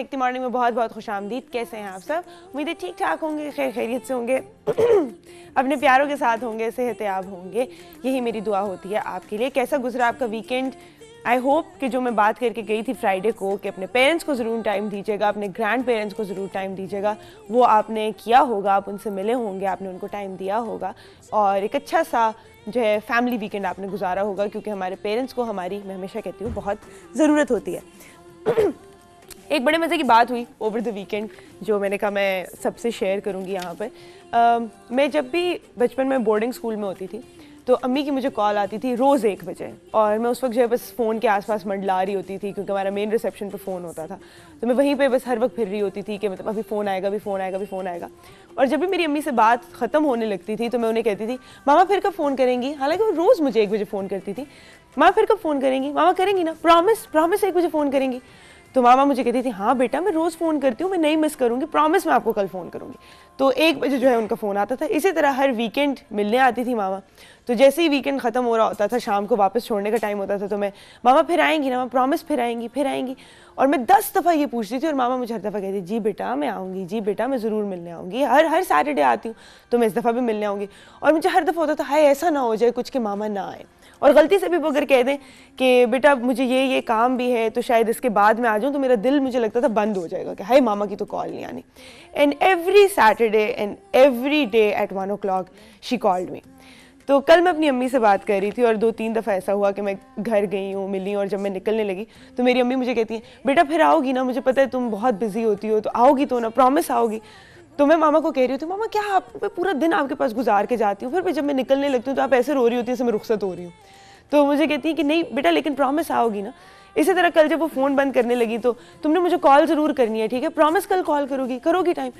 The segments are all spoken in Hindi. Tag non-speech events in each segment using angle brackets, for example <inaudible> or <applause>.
हिकती मॉर्निंग में बहुत बहुत खुश आमदीद कैसे हैं आप सब? उम्मीद ठीक ठाक होंगे, खैर खैरियत से होंगे। <clears throat> अपने प्यारों के साथ होंगे, सेहतयाब होंगे। यही मेरी दुआ होती है आपके लिए। कैसा गुजरा आपका वीकेंड आई होप कि जो मैं बात करके गई थी फ्राइडे को, कि अपने पेरेंट्स को ज़रूर टाइम दीजिएगा, अपने ग्रैंड पेरेंट्स को ज़रूर टाइम दीजिएगा। वो आपने किया होगा, आप उनसे मिले होंगे, आपने उनको टाइम दिया होगा। और एक अच्छा सा जो है फैमिली वीकेंड आपने गुजारा होगा, क्योंकि हमारे पेरेंट्स को हमारी, मैं हमेशा कहती हूँ, बहुत ज़रूरत होती है। <clears throat> एक बड़े मज़े की बात हुई ओवर द वीकेंड जो मैंने कहा मैं सबसे शेयर करूँगी यहाँ पर। मैं जब भी बचपन में बोर्डिंग स्कूल में होती थी तो अम्मी की मुझे कॉल आती थी रोज़ एक बजे। और मैं उस वक्त जो है बस फ़ोन के आसपास मंडला रही होती थी, क्योंकि हमारा मेन रिसेप्शन पे फ़ोन होता था। तो मैं वहीं पे बस हर वक्त फिर रही होती थी कि मतलब अभी फ़ोन आएगा, अभी फ़ोन आएगा, अभी फ़ोन आएगा। और जब भी मेरी अम्मी से बात ख़त्म होने लगती थी तो मैं उन्हें कहती थी, मामा फिर कब फ़ोन करेंगी? हालाँकि वो रोज़ मुझे एक बजे फ़ोन करती थी। मामा फिर कब फ़ोन करेंगी? मामा करेंगी ना प्रॉमिस प्रॉमिस एक बजे फ़ोन करेंगी। तो मामा मुझे कहती थी हाँ बेटा, मैं रोज़ फ़ोन करती हूँ, मैं नहीं मिस करूँगी प्रॉमिस मैं आपको कल फ़ोन करूँगी। तो एक बजे जो है उनका फ़ोन आता था। इसी तरह हर वीकेंड मिलने आती थी मामा। तो जैसे ही वीकेंड ख़त्म हो रहा होता था, शाम को वापस छोड़ने का टाइम होता था तो मैं, मामा, फिर आएँगी ना, मामा प्रॉमिस फिर आएँगी फिर आएँगी। और मैं दस दफ़ा ये पूछती थी और मामा मुझे हर दफ़ा कहती जी बेटा, मैं आऊँगी, जी बेटा, मैं ज़रूर मिलने आऊँगी, हर हर सैटरडे आती हूँ तो मैं इस दफ़ा भी मिलने आऊँगी। और मुझे हर दफ़ा होता था, हाय, ऐसा ना हो जाए कुछ कि मामा ना आए। और गलती से भी वो अगर कह दें कि बेटा मुझे ये ये काम भी है तो शायद इसके बाद में आ जाऊँ तो मेरा दिल मुझे लगता था बंद हो जाएगा कि हाय मामा की तो कॉल नहीं आनी। And every Saturday and every day at one o'clock she called me तो कल मैं अपनी अम्मी से बात कर रही थी और दो तीन दफ़ा ऐसा हुआ कि मैं घर गई हूँ, मिली और जब मैं निकलने लगी तो मेरी अम्मी मुझे कहती है, बेटा फिर आओगी ना, मुझे पता है तुम बहुत बिज़ी होती हो तो आओगी तो ना प्रॉमिस आओगी। तो मैं मामा को कह रही हूँ तो मामा क्या आप मैं पूरा दिन आपके पास गुजार के जाती हूँ? फिर भी जब मैं निकलने लगती हूँ तो आप ऐसे रो रही होती है मैं रुखसत हो रही हूँ। तो मुझे कहती है कि नहीं बेटा, लेकिन प्रॉमिस आओगी ना। इसी तरह कल जब वो फ़ोन बंद करने लगी तो तुमने मुझे कॉल ज़रूर करनी है, ठीक है? प्रॉमिस कल कॉल करोगी करोगी टाइम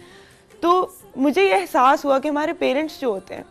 तो मुझे ये एहसास हुआ कि हमारे पेरेंट्स जो होते हैं,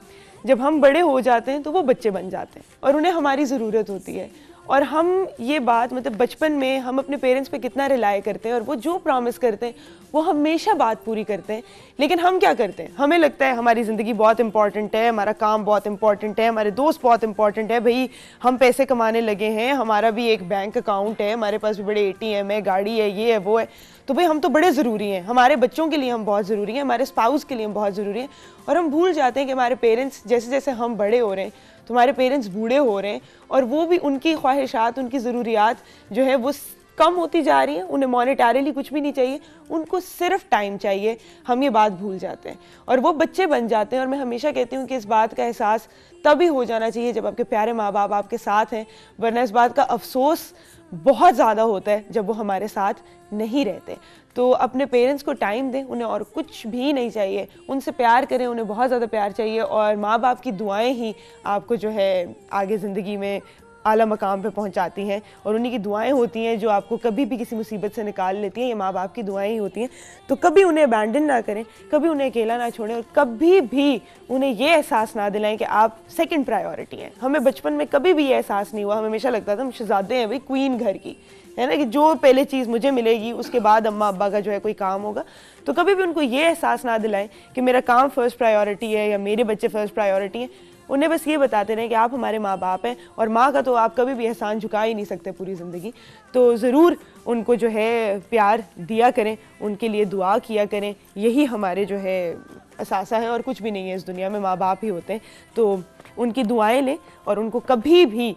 जब हम बड़े हो जाते हैं तो वो बच्चे बन जाते हैं, और उन्हें हमारी ज़रूरत होती है। और हम ये बात मतलब बचपन में हम अपने पेरेंट्स पे कितना रिलाई करते हैं और वो जो प्रॉमिस करते हैं, वो हमेशा बात पूरी करते हैं। लेकिन हम क्या करते हैं? हमें लगता है हमारी ज़िंदगी बहुत इंपॉर्टेंट है, हमारा काम बहुत इंपॉर्टेंट है, हमारे दोस्त बहुत इंपॉर्टेंट है, भाई हम पैसे कमाने लगे हैं, हमारा भी एक बैंक अकाउंट है, हमारे पास भी बड़े एटीएम है, गाड़ी है, ये है, वो है। तो भाई हम तो बड़े ज़रूरी हैं, हमारे बच्चों के लिए हम बहुत ज़रूरी हैं, हमारे स्पाउस के लिए हम बहुत ज़रूरी हैं। और हम भूल जाते हैं कि हमारे पेरेंट्स जैसे जैसे हम बड़े हो रहे हैं तुम्हारे पेरेंट्स बूढ़े हो रहे हैं और वो भी उनकी ख्वाहिशात, उनकी ज़रूरियात जो है वो कम होती जा रही हैं, उन्हें मॉनिटारीली कुछ भी नहीं चाहिए, उनको सिर्फ़ टाइम चाहिए, हम ये बात भूल जाते हैं। और वो बच्चे बन जाते हैं, और मैं हमेशा कहती हूँ कि इस बात का एहसास तभी हो जाना चाहिए जब आपके प्यारे माँ बाप आपके साथ हैं, वरना इस बात का अफसोस बहुत ज़्यादा होता है जब वो हमारे साथ नहीं रहते। तो अपने पेरेंट्स को टाइम दें, उन्हें और कुछ भी नहीं चाहिए, उनसे प्यार करें, उन्हें बहुत ज़्यादा प्यार चाहिए, और माँ बाप की दुआएँ ही आपको जो है आगे ज़िंदगी में आला मकाम पे पहुंचाती हैं और उन्हीं की दुआएँ होती हैं जो आपको कभी भी किसी मुसीबत से निकाल लेती हैं। ये माँ बाप की दुआएँ ही होती हैं। तो कभी उन्हें अबैंडन ना करें, कभी उन्हें अकेला ना छोड़ें और कभी भी उन्हें ये एहसास ना दिलाएँ कि आप सेकंड प्रायोरिटी हैं। हमें बचपन में कभी भी ये एहसास नहीं हुआ। हमें हमेशा लगता था हम शहजादे हैं भाई क्वीन घर की। है ना कि जो पहले चीज़ मुझे मिलेगी, उसके बाद अम्मा अब्बा का जो है कोई काम होगा। तो कभी भी उनको ये एहसास ना दिलाएँ कि मेरा काम फ़र्स्ट प्रायोरिटी है या मेरे बच्चे फ़र्स्ट प्रायोरिटी हैं। उन्हें बस ये बताते रहें कि आप हमारे माँ बाप हैं और माँ का तो आप कभी भी एहसान झुका ही नहीं सकते पूरी ज़िंदगी। तो ज़रूर उनको जो है प्यार दिया करें, उनके लिए दुआ किया करें। यही हमारे जो है असासा है और कुछ भी नहीं है इस दुनिया में माँ बाप ही होते हैं। तो उनकी दुआएँ लें और उनको कभी भी,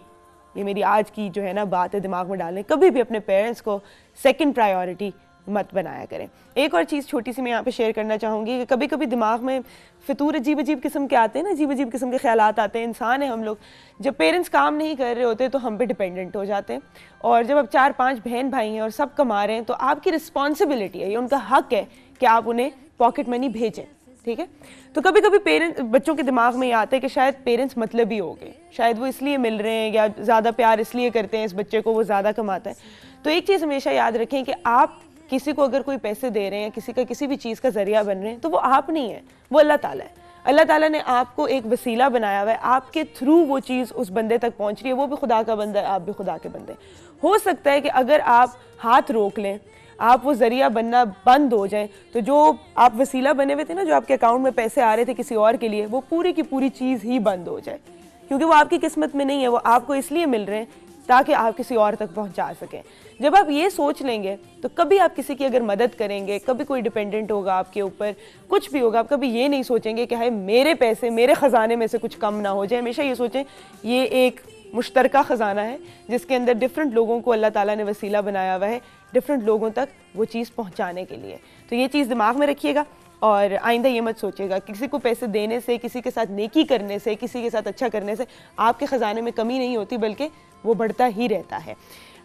ये मेरी आज की जो है ना बात है दिमाग में डालें कभी भी अपने पेरेंट्स को सेकंड प्रायोरिटी मत बनाया करें। एक और चीज़ छोटी सी मैं यहाँ पे शेयर करना चाहूँगी कि कभी कभी दिमाग में फितूर अजीब अजीब किस्म के आते हैं ना अजीब अजीब किस्म के ख्याल आते हैं, इंसान है हम लोग। जब पेरेंट्स काम नहीं कर रहे होते तो हम पे डिपेंडेंट हो जाते हैं। और जब आप चार पाँच बहन भाई हैं और सब कमा रहे हैं तो आपकी रिस्पॉन्सिबिलिटी है, ये उनका हक है कि आप उन्हें पॉकेट मनी भेजें, ठीक है? तो कभी कभी पेरेंट्स बच्चों के दिमाग में ये आता है कि शायद पेरेंट्स मतलब ही हो गए। शायद वो इसलिए मिल रहे हैं या ज़्यादा प्यार इसलिए करते हैं, इस बच्चे को वो ज़्यादा कमाता है। तो एक चीज़ हमेशा याद रखें कि आप किसी को अगर कोई पैसे दे रहे हैं, किसी का किसी भी चीज़ का ज़रिया बन रहे हैं तो वो आप नहीं है, वो अल्लाह ताला है। अल्लाह ताला ने आपको एक वसीला बनाया हुआ है, आपके थ्रू वो चीज़ उस बंदे तक पहुँच रही है, वो भी खुदा का बंदा है, आप भी खुदा के बंदे हो। सकता है कि अगर आप हाथ रोक लें, आप वो ज़रिया बनना बंद हो जाए तो जो आप वसीला बने हुए थे ना, जो आपके अकाउंट में पैसे आ रहे थे किसी और के लिए, वो पूरी की पूरी चीज़ ही बंद हो जाए। क्योंकि वो आपकी किस्मत में नहीं है, वो आपको इसलिए मिल रहे हैं ताकि आप किसी और तक पहुँचा सकें। जब आप ये सोच लेंगे तो कभी आप किसी की अगर मदद करेंगे, कभी कोई डिपेंडेंट होगा आपके ऊपर, कुछ भी होगा, आप कभी ये नहीं सोचेंगे कि हाय, मेरे पैसे, मेरे ख़जाने में से कुछ कम ना हो जाए। हमेशा ये सोचें, ये एक मुश्तरका ख़जाना है, जिसके अंदर डिफरेंट लोगों को अल्लाह ताला ने वसीला बनाया हुआ है डिफरेंट लोगों तक वो चीज़ पहुँचाने के लिए। तो ये चीज़ दिमाग में रखिएगा और आइंदा ये मत सोचेगा किसी को पैसे देने से, किसी के साथ नेकी करने से, किसी के साथ अच्छा करने से आपके ख़जाने में कमी नहीं होती, बल्कि वो बढ़ता ही रहता है।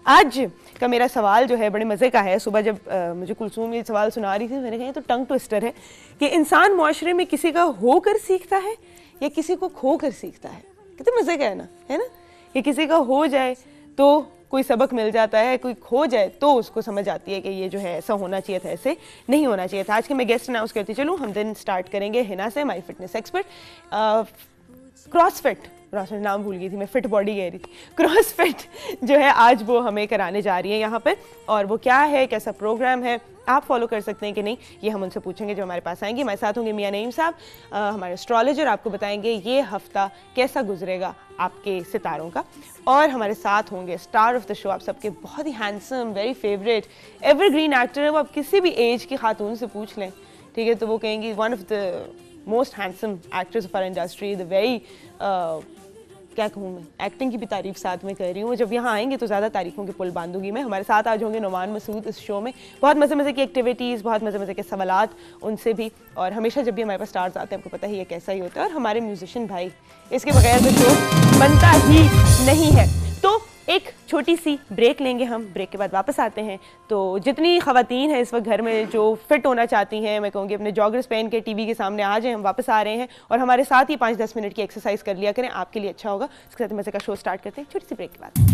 आज का मेरा सवाल जो है बड़े मज़े का है। सुबह जब आ, मुझे कुलसूम ये सवाल सुना रही थी मैंने कहा तो टंग ट्विस्टर है। कि इंसान माशरे में किसी का होकर सीखता है या किसी को खो कर सीखता है? कितने मज़े का है ना है ना? कि किसी का हो जाए तो कोई सबक मिल जाता है कोई खो जाए तो उसको समझ आती है कि ये जो है ऐसा होना चाहिए था ऐसे नहीं होना चाहिए था। आज के मैं गेस्ट अनाउंस करती चलूँ हम दिन स्टार्ट करेंगे हिना से my fitness expert CrossFit CrossFit नाम भूल गई थी, मैं फिट बॉडी कह रही थी। क्रॉसफिट जो है, आज वो हमें कराने जा रही है यहाँ पर और वो क्या है, कैसा प्रोग्राम है, आप फॉलो कर सकते हैं कि नहीं, ये हम उनसे पूछेंगे जो हमारे पास आएँगे। हमारे साथ होंगे मियाँ नईम साहब हमारे एस्ट्रोलॉजर आपको बताएँगे ये हफ़्ता कैसा गुजरेगा आपके सितारों का। और हमारे साथ होंगे स्टार ऑफ़ द शो आप सबके बहुत ही handsome very favourite evergreen actor है वो। आप किसी भी एज की खातून से पूछ लें, ठीक है? तो वो कहेंगी one of the most handsome actress of our industry the very क्या कहूँ मैं? एक्टिंग की भी तारीफ़ साथ में कर रही हूँ। जब यहाँ आएँगे तो ज़्यादा तारीफों के पुल बांधूँगी मैं। हमारे साथ आज होंगे नुमान मसूद इस शो में। बहुत मज़े मज़े की एक्टिविटीज़ बहुत मज़े मज़े के सवाल उनसे भी। और हमेशा जब भी हमारे पास स्टार्स आते हैं आपको पता ही है कैसा ही होता है। और हमारे म्यूजिशियन भाई, इसके बगैर तो शो बनता ही नहीं है। एक छोटी सी ब्रेक लेंगे हम ब्रेक के बाद वापस आते हैं। तो जितनी खातन हैं इस वक्त घर में जो फिट होना चाहती हैं, मैं कहूँगी अपने जॉगर्स पहन के टीवी के सामने आ जाएँ, हम वापस आ रहे हैं और हमारे साथ ही पाँच दस मिनट की एक्सरसाइज कर लिया करें। आपके लिए अच्छा होगा। उसके साथ मज़े का शो स्टार्ट करते हैं। छोटी सी ब्रेक के बाद।